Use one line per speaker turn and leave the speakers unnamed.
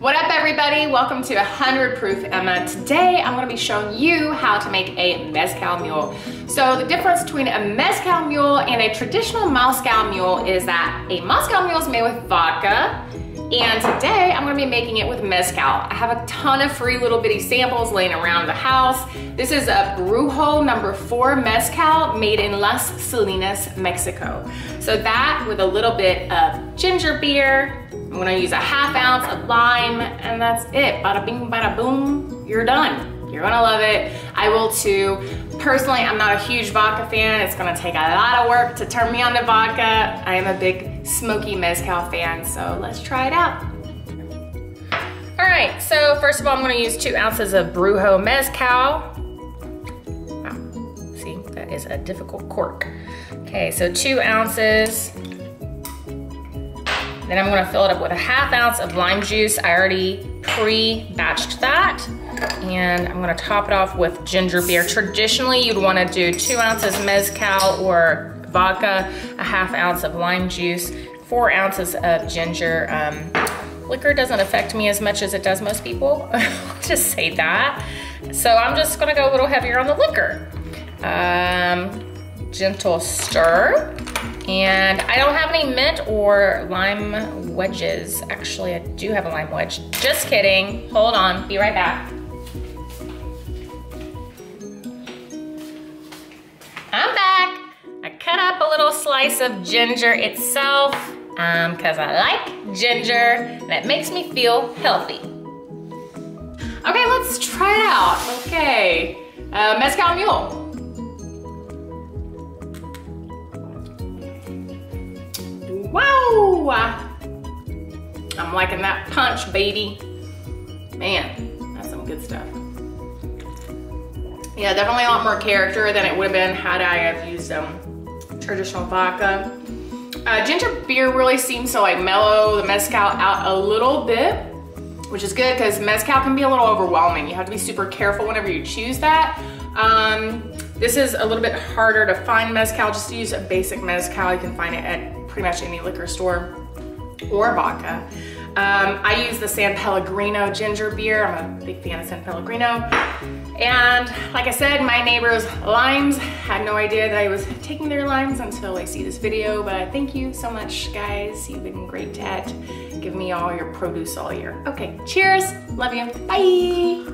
What up everybody? Welcome to 100 Proof Emma. Today I'm gonna to be showing you how to make a Mezcal mule. So the difference between a Mezcal mule and a traditional Moscow mule is that a Moscow mule is made with vodka, and today I'm gonna be making it with Mezcal. I have a ton of free little bitty samples laying around the house. This is a Bruxo number four Mezcal made in Las Salinas, Mexico. So that with a little bit of ginger beer, I'm gonna use a half ounce of lime and that's it. Bada bing, bada boom, you're done. You're gonna love it. I will too. Personally, I'm not a huge vodka fan. It's gonna take a lot of work to turn me on to vodka. I am a big smoky mezcal fan, so let's try it out. All right, so first of all, I'm gonna use two ounces of Bruxo Mezcal. Wow, see, that is a difficult cork. Okay, so two ounces. Then I'm gonna fill it up with a half ounce of lime juice. I already pre-batched that. And I'm gonna top it off with ginger beer. Traditionally, you'd wanna do two ounces mezcal or vodka, a half ounce of lime juice, four ounces of ginger. Um, liquor doesn't affect me as much as it does most people. just say that. So I'm just gonna go a little heavier on the liquor. Um, gentle stir. And I don't have any mint or lime wedges. Actually, I do have a lime wedge. Just kidding. Hold on, be right back. I'm back. I cut up a little slice of ginger itself because um, I like ginger and it makes me feel healthy. Okay, let's try it out. Okay, uh, Mezcal Mule. Wow! I'm liking that punch, baby. Man, that's some good stuff. Yeah, definitely a lot more character than it would have been had I have used um, traditional vodka. Uh, ginger beer really seems to like mellow the mezcal out a little bit, which is good because mezcal can be a little overwhelming. You have to be super careful whenever you choose that. Um, this is a little bit harder to find mezcal. Just to use a basic mezcal. You can find it at pretty much any liquor store or vodka. Um, I use the San Pellegrino ginger beer. I'm a big fan of San Pellegrino. And like I said, my neighbor's limes had no idea that I was taking their limes until I see this video, but thank you so much, guys. You've been great at giving me all your produce all year. Okay, cheers, love you, bye.